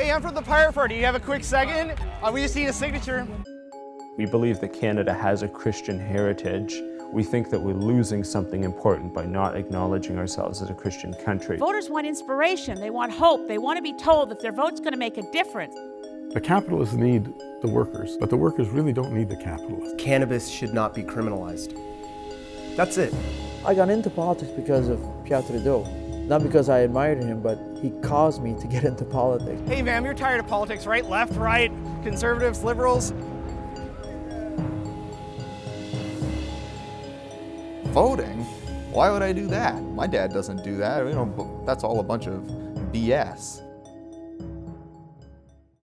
Hey, I'm from the Pirate Party. You have a quick second? Uh, we just need a signature. We believe that Canada has a Christian heritage. We think that we're losing something important by not acknowledging ourselves as a Christian country. Voters want inspiration, they want hope, they want to be told that their vote's going to make a difference. The capitalists need the workers, but the workers really don't need the capitalists. Cannabis should not be criminalized. That's it. I got into politics because of Pierre Trudeau. Not because I admired him, but he caused me to get into politics. Hey, ma'am, you're tired of politics, right? Left, right, conservatives, liberals. Voting? Why would I do that? My dad doesn't do that. You know, that's all a bunch of BS.